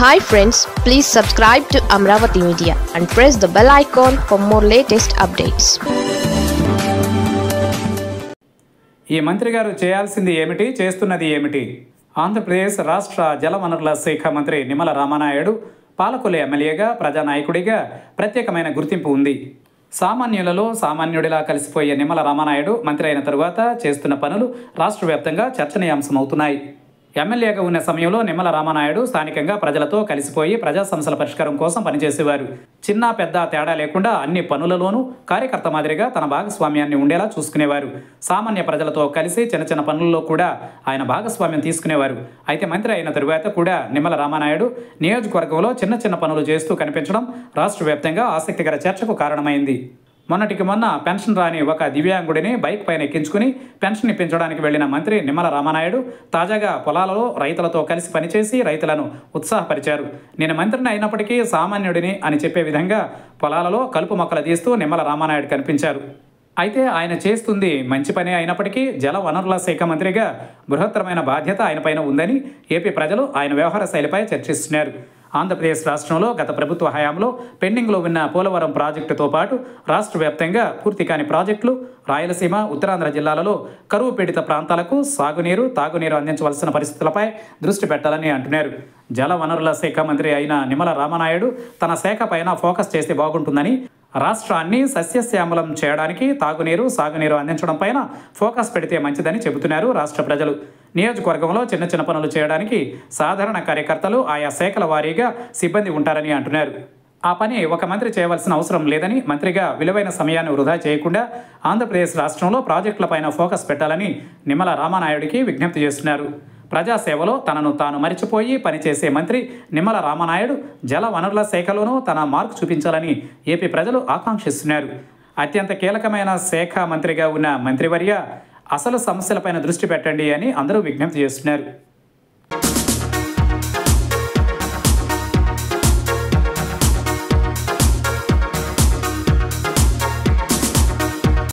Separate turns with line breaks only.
Hi friends please subscribe to Amaravati media and press the bell icon for more latest updates
ఈ మంత్రి గారు చేయాల్సింది ఏమిటి చేస్తున్నది ఏమిటి? ఆంధ్రప్రదేశ్ రాష్ట్ర జలవనరుల శాఖ మంత్రి నిమ్మల రామానాయుడు పాలకొల్లు ఎమ్మెల్యేగా ప్రజానాయకుడిగా ప్రత్యేకమైన గుర్తింపు ఉంది. సామాన్యులలో సామాన్యుడిలా కలిసిపోయే నిమ్మల రామానాయుడు మంత్రి అయిన తరువాత చేస్తున్న పనులు రాష్ట్ర వ్యాప్తంగా చర్చనీయాంశమవుతున్నాయి. ఎమ్మెల్యేగా ఉన్న సమయంలో నిమ్మల రామానాయుడు స్థానికంగా ప్రజలతో కలిసిపోయి ప్రజా సమస్యల పరిష్కారం కోసం పనిచేసేవారు. చిన్న పెద్ద తేడా లేకుండా అన్ని పనులలోనూ కార్యకర్త మాదిరిగా తన భాగస్వామ్యాన్ని ఉండేలా చూసుకునేవారు. సామాన్య ప్రజలతో కలిసి చిన్న చిన్న పనుల్లో కూడా ఆయన భాగస్వామ్యం తీసుకునేవారు. అయితే మంత్రి అయిన తరువాత కూడా నిమ్మల రామానాయుడు నియోజకవర్గంలో చిన్న చిన్న పనులు చేస్తూ కనిపించడం రాష్ట్ర వ్యాప్తంగా ఆసక్తికర చర్చకు కారణమైంది. మొన్నటికి మొన్న పెన్షన్ రాని ఒక దివ్యాంగుడిని బైక్ పైన ఎక్కించుకుని పెన్షన్ ఇప్పించడానికి వెళ్ళిన మంత్రి నిమ్మల రామానాయుడు తాజాగా పొలాలలో రైతులతో కలిసి పనిచేసి రైతులను ఉత్సాహపరిచారు. నేను మంత్రిని అయినప్పటికీ సామాన్యుడిని అని చెప్పే విధంగా పొలాలలో కలుపు మొక్కలు తీస్తూ నిమ్మల రామానాయుడు కనిపించారు. అయితే ఆయన చేస్తుంది మంచి పని అయినప్పటికీ జల వనరుల శాఖ మంత్రిగా బృహత్తరమైన బాధ్యత ఆయనపైన ఉందని ఏపీ ప్రజలు ఆయన వ్యవహార శైలిపై చర్చిస్తున్నారు. ఆంధ్రప్రదేశ్ రాష్ట్రంలో గత ప్రభుత్వ హయాంలో పెండింగ్లో ఉన్న పోలవరం ప్రాజెక్టుతో పాటు రాష్ట్ర వ్యాప్తంగా పూర్తి కాని ప్రాజెక్టులు రాయలసీమ ఉత్తరాంధ్ర జిల్లాలలో కరువు పీడిత ప్రాంతాలకు సాగునీరు తాగునీరు అందించవలసిన పరిస్థితులపై దృష్టి పెట్టాలని అంటున్నారు. జల వనరుల శాఖ మంత్రి అయిన నిమ్మల రామనాయుడు తన శాఖ పైన ఫోకస్ చేస్తే బాగుంటుందని రాష్ట్రాన్ని సస్యశ్యామలం చేయడానికి తాగునీరు సాగునీరు అందించడం పైన ఫోకస్ పెడితే మంచిదని చెబుతున్నారు రాష్ట్ర ప్రజలు. నియోజకవర్గంలో చిన్న చిన్న పనులు చేయడానికి సాధారణ కార్యకర్తలు ఆయా శాఖల వారీగా సిబ్బంది ఉంటారని అంటున్నారు. ఆ పని ఒక మంత్రి చేయవలసిన అవసరం లేదని మంత్రిగా విలువైన సమయాన్ని వృధా చేయకుండా ఆంధ్రప్రదేశ్ రాష్ట్రంలో ప్రాజెక్టులపైన ఫోకస్ పెట్టాలని నిమ్మల రామానాయుడికి విజ్ఞప్తి చేస్తున్నారు. ప్రజాసేవలో తనను తాను మరిచిపోయి పనిచేసే మంత్రి నిమ్మల రామనాయుడు జల వనరుల శాఖలోనూ తన మార్కు చూపించాలని ఏపీ ప్రజలు ఆకాంక్షిస్తున్నారు. అత్యంత కీలకమైన శాఖ మంత్రిగా ఉన్న మంత్రివర్య అసలు సమస్యలపైన దృష్టి పెట్టండి అని అందరూ విజ్ఞప్తి చేస్తున్నారు.